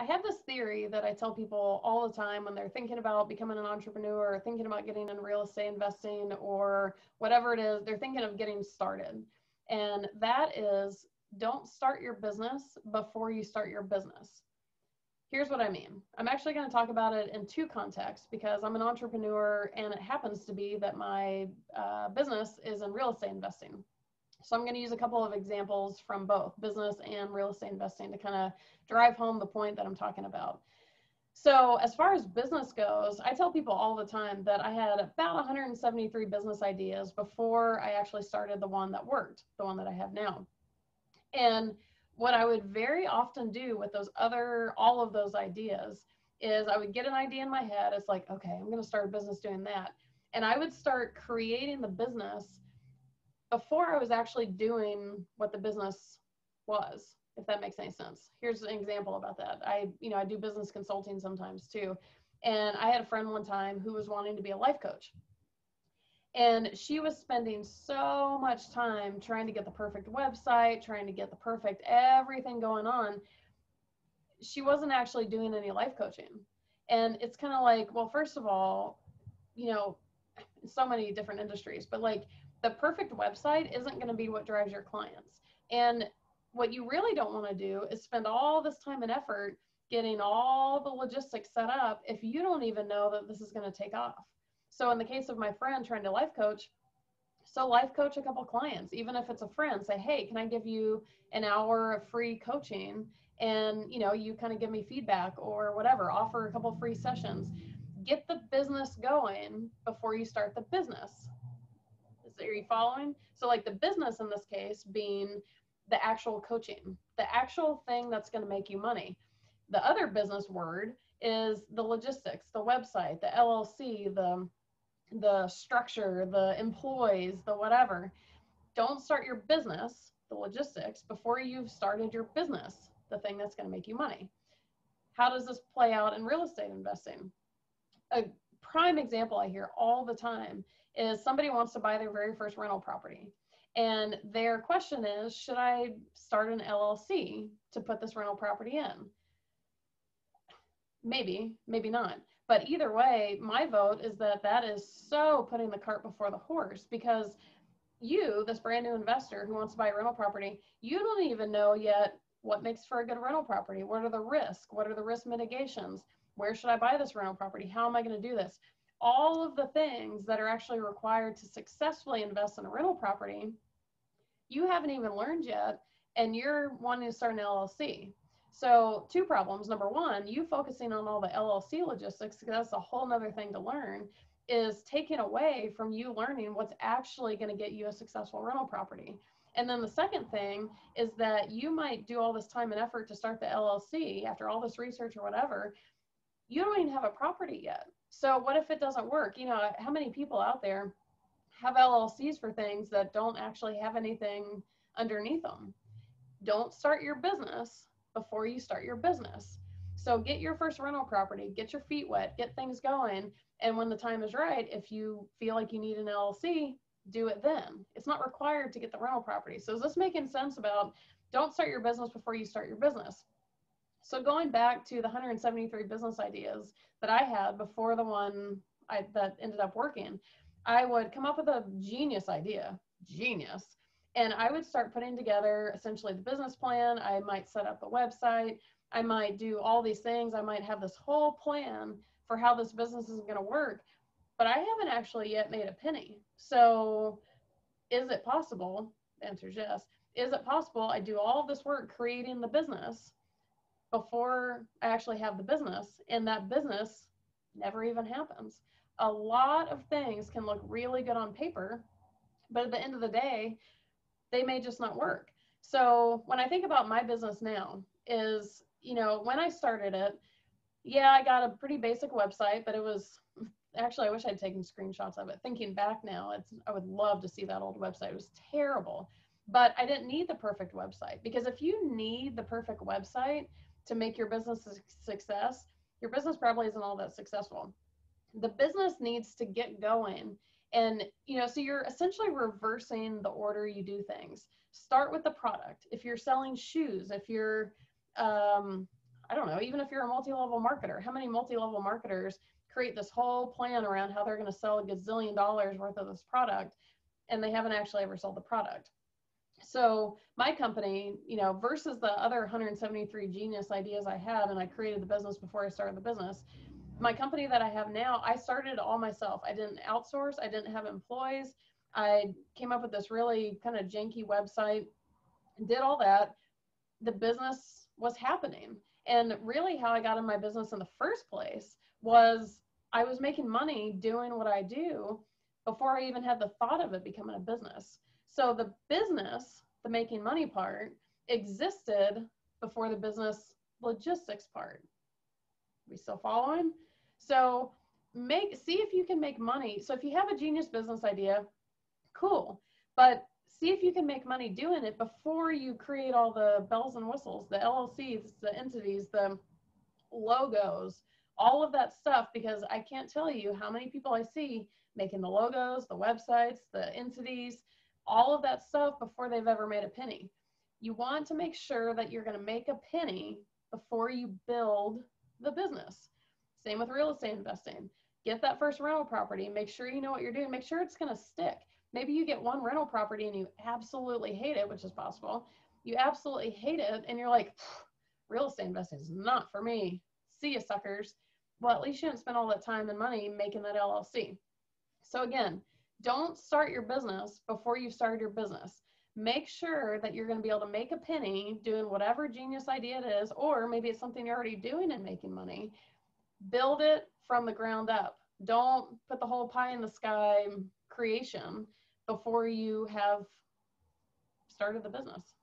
I have this theory that I tell people all the time when they're thinking about becoming an entrepreneur or thinking about getting in real estate investing or whatever it is, they're thinking of getting started. And that is don't start your business before you start your business. Here's what I mean. I'm actually going to talk about it in two contexts because I'm an entrepreneur and it happens to be that my uh, business is in real estate investing. So I'm going to use a couple of examples from both business and real estate investing to kind of drive home the point that I'm talking about. So as far as business goes, I tell people all the time that I had about 173 business ideas before I actually started the one that worked, the one that I have now. And what I would very often do with those other, all of those ideas is I would get an idea in my head. It's like, okay, I'm going to start a business doing that. And I would start creating the business before I was actually doing what the business was, if that makes any sense. Here's an example about that. I, you know, I do business consulting sometimes too. And I had a friend one time who was wanting to be a life coach. And she was spending so much time trying to get the perfect website, trying to get the perfect everything going on. She wasn't actually doing any life coaching. And it's kind of like, well, first of all, you know, so many different industries, but like the perfect website isn't going to be what drives your clients. And what you really don't want to do is spend all this time and effort getting all the logistics set up if you don't even know that this is going to take off. So in the case of my friend trying to life coach, so life coach a couple clients, even if it's a friend, say, hey, can I give you an hour of free coaching? And you know, you kind of give me feedback or whatever, offer a couple free sessions. Get the business going before you start the business are you following? So like the business in this case being the actual coaching, the actual thing that's going to make you money. The other business word is the logistics, the website, the LLC, the the structure, the employees, the whatever. Don't start your business, the logistics, before you've started your business, the thing that's going to make you money. How does this play out in real estate investing? A prime example I hear all the time is somebody wants to buy their very first rental property. And their question is, should I start an LLC to put this rental property in? Maybe, maybe not. But either way, my vote is that that is so putting the cart before the horse because you, this brand new investor who wants to buy a rental property, you don't even know yet what makes for a good rental property. What are the risks? What are the risk mitigations? Where should I buy this rental property? How am I going to do this? All of the things that are actually required to successfully invest in a rental property, you haven't even learned yet, and you're wanting to start an LLC. So, two problems. Number one, you focusing on all the LLC logistics, because that's a whole other thing to learn, is taken away from you learning what's actually going to get you a successful rental property. And then the second thing is that you might do all this time and effort to start the LLC after all this research or whatever. You don't even have a property yet. So what if it doesn't work? You know, how many people out there have LLCs for things that don't actually have anything underneath them? Don't start your business before you start your business. So get your first rental property, get your feet wet, get things going. And when the time is right, if you feel like you need an LLC, do it then. It's not required to get the rental property. So is this making sense about don't start your business before you start your business? So going back to the 173 business ideas that I had before the one I, that ended up working, I would come up with a genius idea, genius, and I would start putting together essentially the business plan. I might set up a website. I might do all these things. I might have this whole plan for how this business is going to work, but I haven't actually yet made a penny. So, is it possible? The answer is yes. Is it possible I do all this work creating the business before I actually have the business, and that business never even happens. A lot of things can look really good on paper, but at the end of the day, they may just not work. So when I think about my business now, is you know when I started it, yeah, I got a pretty basic website, but it was actually I wish I'd taken screenshots of it. Thinking back now, it's I would love to see that old website. It was terrible. But I didn't need the perfect website because if you need the perfect website, to make your business a success, your business probably isn't all that successful. The business needs to get going. And, you know, so you're essentially reversing the order you do things. Start with the product. If you're selling shoes, if you're, um, I don't know, even if you're a multi level marketer, how many multi level marketers create this whole plan around how they're going to sell a gazillion dollars worth of this product and they haven't actually ever sold the product? So my company, you know, versus the other 173 genius ideas I had, and I created the business before I started the business. My company that I have now, I started all myself. I didn't outsource. I didn't have employees. I came up with this really kind of janky website, did all that. The business was happening. And really, how I got in my business in the first place was I was making money doing what I do before I even had the thought of it becoming a business. So the business, the making money part, existed before the business logistics part. We still following? So make see if you can make money. So if you have a genius business idea, cool. But see if you can make money doing it before you create all the bells and whistles, the LLCs, the entities, the logos, all of that stuff, because I can't tell you how many people I see making the logos, the websites, the entities, all of that stuff before they've ever made a penny. You want to make sure that you're going to make a penny before you build the business. Same with real estate investing. Get that first rental property, make sure you know what you're doing, make sure it's going to stick. Maybe you get one rental property and you absolutely hate it, which is possible. You absolutely hate it, and you're like, real estate investing is not for me. See you, suckers. Well, at least you didn't spend all that time and money making that LLC. So, again, don't start your business before you start your business. Make sure that you're going to be able to make a penny doing whatever genius idea it is, or maybe it's something you're already doing and making money. Build it from the ground up. Don't put the whole pie in the sky creation before you have started the business.